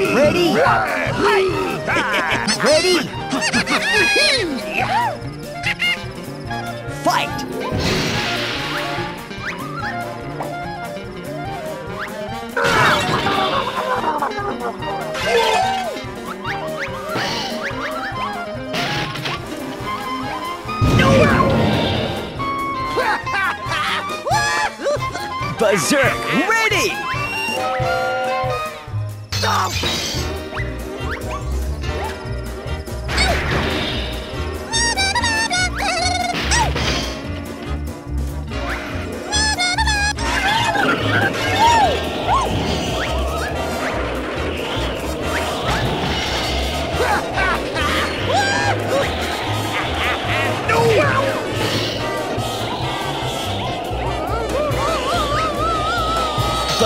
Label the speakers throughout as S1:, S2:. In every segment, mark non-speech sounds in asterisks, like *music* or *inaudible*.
S1: Ready? Ready? *laughs* Fight! *laughs* Berserk, ready!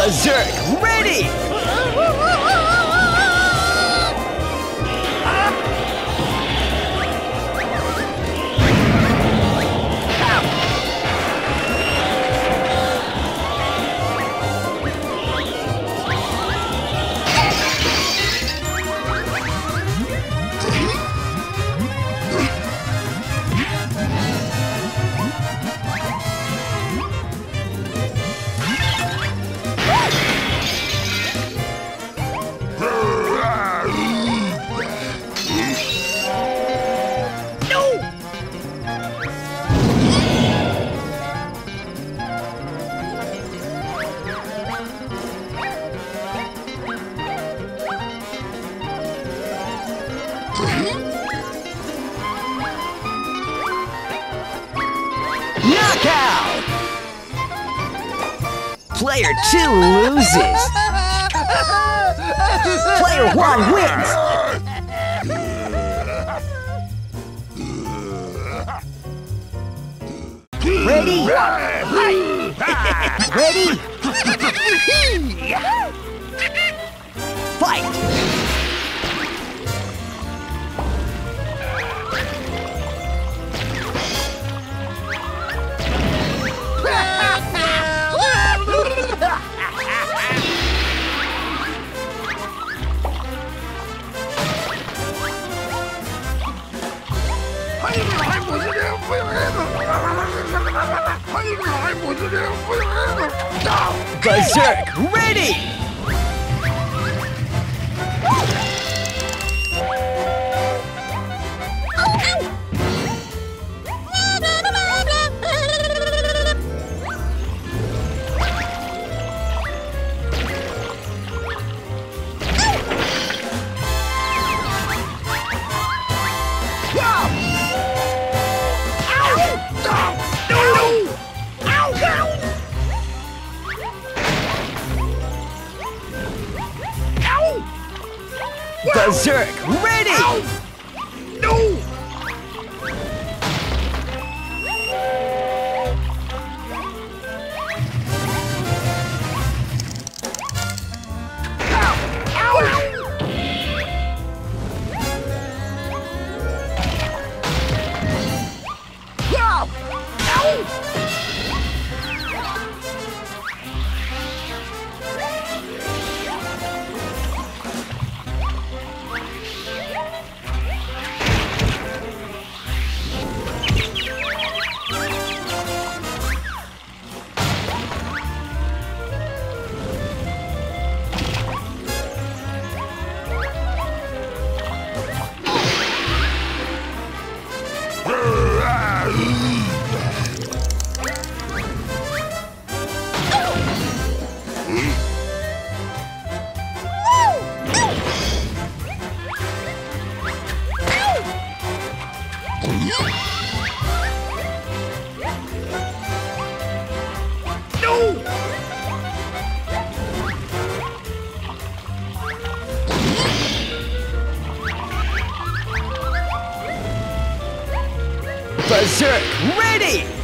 S1: Berserk, 2 loses. Player 1 wins. Ready? Ready? Fight! Berserk, ready! Berserk, ready! Berserk, ready!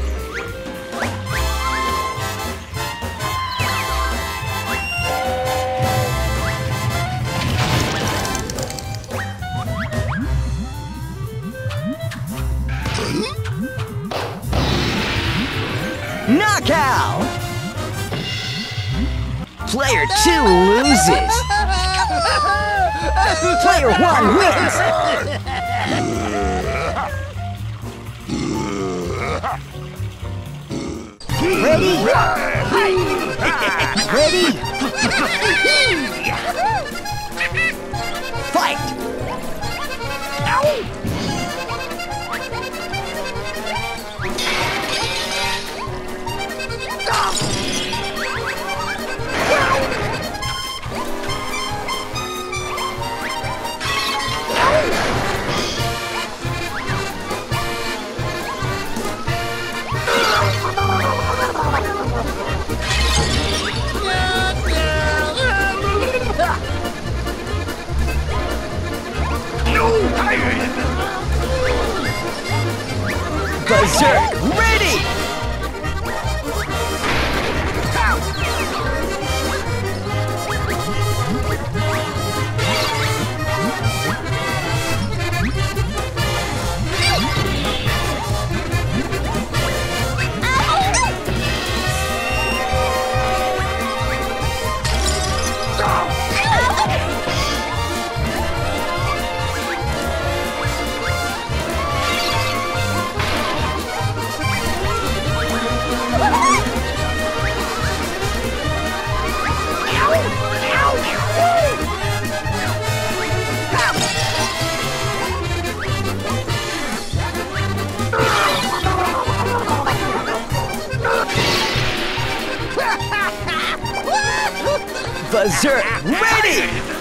S1: Player 2 loses. Player one wins!
S2: Ready? Ready?
S1: Fight! Berserk ready! Berserk ready!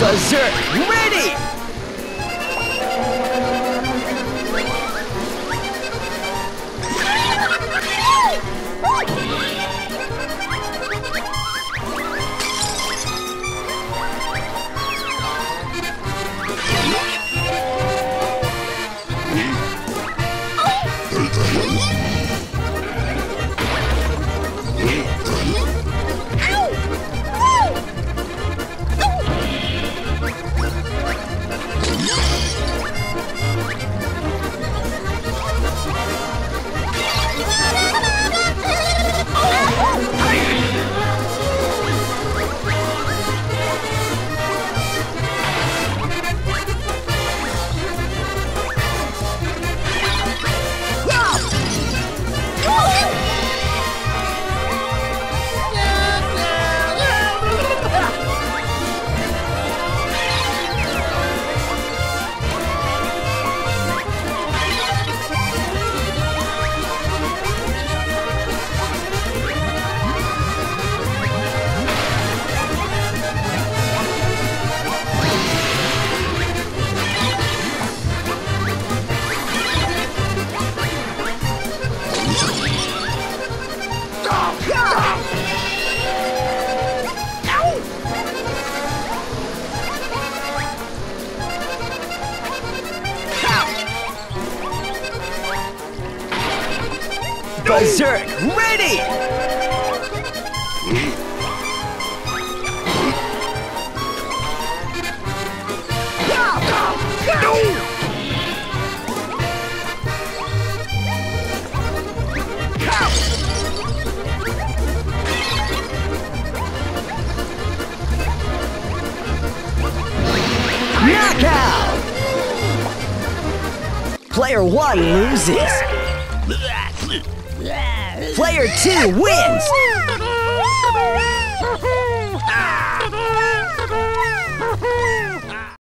S1: Berserk ready! Berserk ready! No! Knockout! Player one loses. Player 2 wins!